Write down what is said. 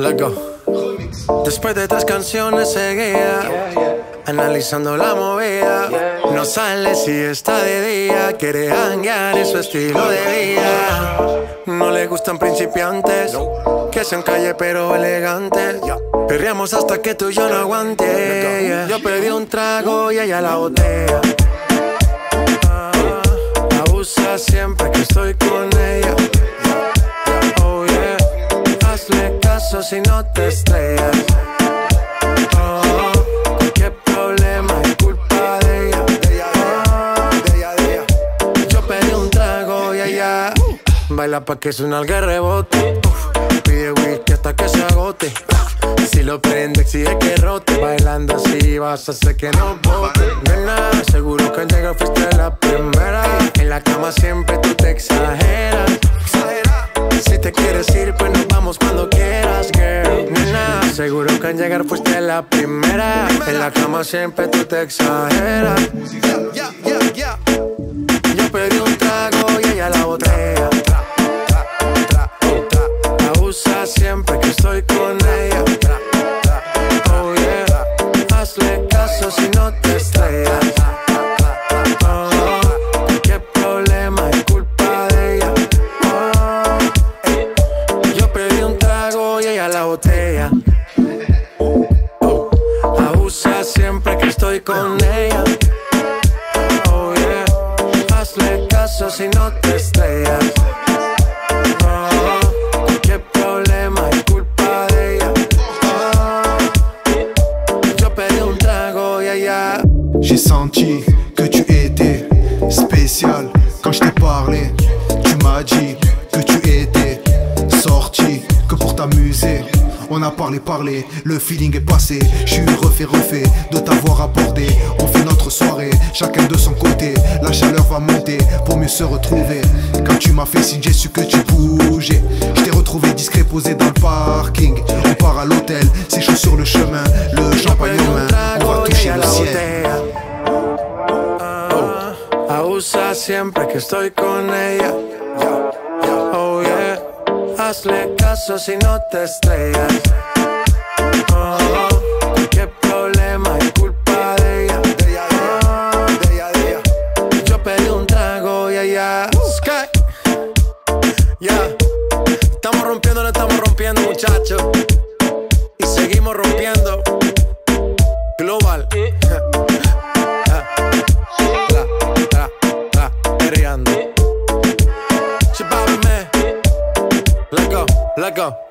Loco. Después de tres canciones seguía analizando la movida. No sale si está de día, quiere hanguear en su estilo de vida. No le gustan principiantes, que sean calle pero elegantes. Perreamos hasta que tú y yo no aguante. Yo pedí un trago y ella la botella. Ah, abusa siempre que estoy con ella. Si no te estrellas. Oh, qué problema es culpa de ella. Ah, Yo pedí un trago y ella baila pa' que suena el rebote. Pide whisky hasta que se agote. Si lo prende, exige que rote. Bailando así vas a hacer que no bote. Te quieres ir, pues nos vamos cuando quieras, girl. Nena, seguro que al llegar fuiste la primera. En la cama siempre tú te exageras. Yo pedí un trago trago y ella la botella. Abusa siempre que estoy con ella. Oh yeah, hazle caso si no te estrellas. Oh. Oh, y ella. J'ai senti que tu étais spécial quand je t'ai parlé. Tu m'as dit que tu étais sorti que pour t'amuser. On a parlé, parlé, le feeling est passé. Je suis refait, refait de t'avoir abordé. On fait notre soirée, chacun de son côté. La chaleur va monter pour mieux se retrouver. Quand tu m'as fait signe, j'ai su que tu bougeais. Je t'ai retrouvé discret posé dans le parking. On part à l'hôtel, c'est chaud sur le chemin. Le champagne en main, on va toucher le ciel. Ah, siempre que estoy con ella. Hazle caso si no te estrellas. Oh, problema es culpa de ella. Oh, yo pedí un trago y ella. Sky. Yeah, estamos rompiendo, no estamos rompiendo, muchachos. Let go.